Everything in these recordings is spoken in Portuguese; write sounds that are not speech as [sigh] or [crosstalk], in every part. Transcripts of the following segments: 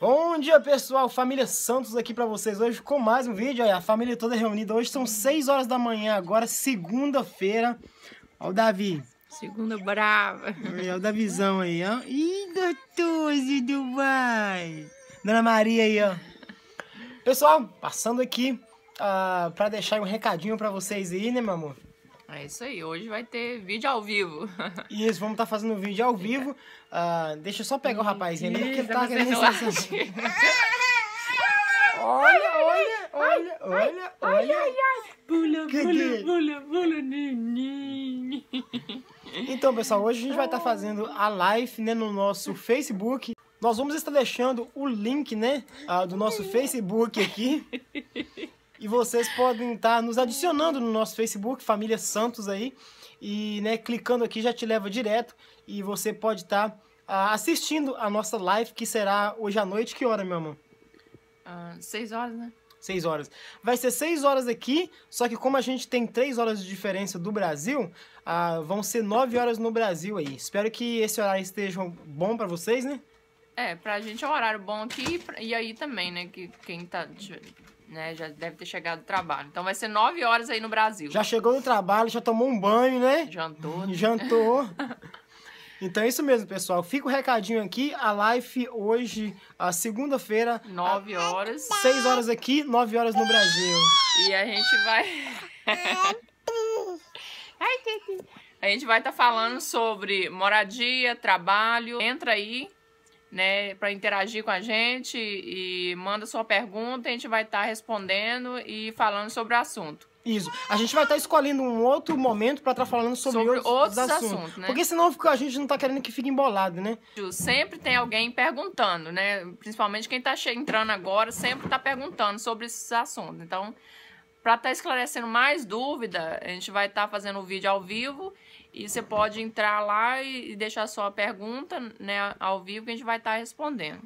Bom dia pessoal, família Santos aqui pra vocês hoje com mais um vídeo, Olha, a família toda reunida, hoje. São 6 horas da manhã agora, segunda-feira, Olha o Davi, Segunda brava. olha o Davizão aí, ó, ih, do pai, Dona Maria aí, ó. Pessoal, passando aqui ah, pra deixar um recadinho pra vocês aí, né meu amor? É isso aí, hoje vai ter vídeo ao vivo. [laughs] Isso, vamos estar fazendo um vídeo ao vivo, Ah, deixa eu só pegar o rapazinho ali, porque ele tá querendo. [laughs] Olha, olha, olha, olha, olha. Pula, Cadê? pula, pula, neném. Então, pessoal, hoje a gente vai estar fazendo a live, né, no nosso Facebook. Nós vamos estar deixando o link, né, do nosso Facebook aqui. [laughs] E vocês podem estar nos adicionando no nosso Facebook, Família Santos aí. E, né, clicando aqui já te leva direto. E você pode estar ah, assistindo a nossa live, que será hoje à noite. Que hora, meu amor? Ah, seis horas, né? 6 horas. Vai ser 6 horas aqui, só que como a gente tem 3 horas de diferença do Brasil, ah, vão ser 9 horas no Brasil aí. Espero que esse horário esteja bom pra vocês, né? É, pra gente é um horário bom aqui e aí também, né? Que quem tá. Né, já deve ter chegado do trabalho. Então vai ser nove horas aí no Brasil. Já chegou no trabalho, já tomou um banho, né? Jantou. né? Jantou. [laughs] Então é isso mesmo, pessoal. Fica o recadinho aqui. A live hoje, a segunda-feira, Nove horas. 6 horas aqui, 9 horas no Brasil. E a gente vai. [laughs] A gente vai estar falando sobre moradia, trabalho. Entra aí, né, para interagir com a gente e manda sua pergunta. A gente vai estar respondendo e falando sobre o assunto. Isso. A gente vai estar escolhendo um outro momento pra estar falando sobre, Sobre outros, outros assuntos. assuntos, né? Porque senão a gente não tá querendo que fique embolado, né? Sempre tem alguém perguntando, né? Principalmente quem está entrando agora sempre está perguntando sobre esses assuntos. Então, para estar esclarecendo mais dúvida, a gente vai estar fazendo o vídeo ao vivo e você pode entrar lá e deixar sua pergunta, né, ao vivo que a gente vai estar respondendo.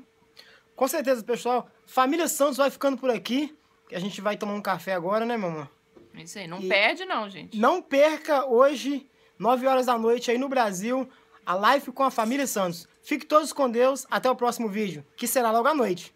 Com certeza, pessoal. Família Santos vai ficando por aqui. que A gente vai tomar um café agora, né, mamãe? É Isso aí, não E- perde não, gente. Não perca hoje, 9 horas da noite aí no Brasil, a live com a família Santos. Fique todos com Deus. Até o próximo vídeo, que será logo à noite.